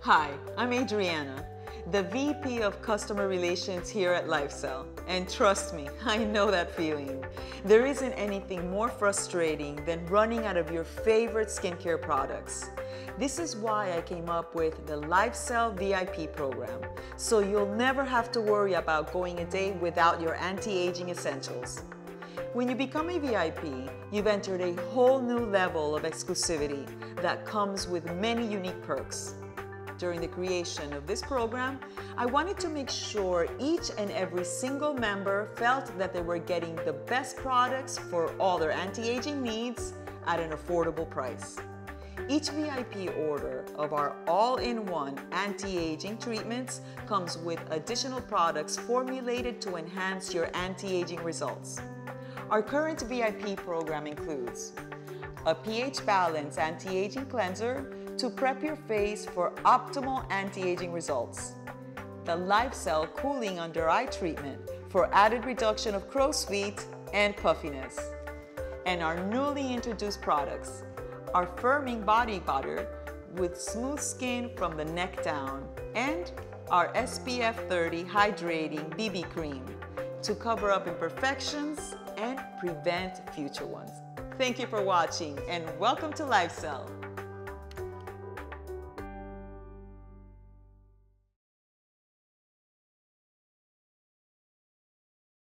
Hi, I'm Adriana, the VP of Customer Relations here at LifeCell. And trust me, I know that feeling. There isn't anything more frustrating than running out of your favorite skincare products. This is why I came up with the LifeCell VIP program, so you'll never have to worry about going a day without your anti-aging essentials. When you become a VIP, you've entered a whole new level of exclusivity that comes with many unique perks. During the creation of this program, I wanted to make sure each and every single member felt that they were getting the best products for all their anti-aging needs at an affordable price. Each VIP order of our all-in-one anti-aging treatments comes with additional products formulated to enhance your anti-aging results. Our current VIP program includes a pH Balance Anti-Aging Cleanser to prep your face for optimal anti-aging results, the LifeCell Cooling Under Eye Treatment for added reduction of crow's feet and puffiness, and our newly introduced products, our Firming Body Butter with smooth skin from the neck down, and our SPF 30 Hydrating BB Cream to cover up imperfections and prevent future ones. Thank you for watching and welcome to LifeCell.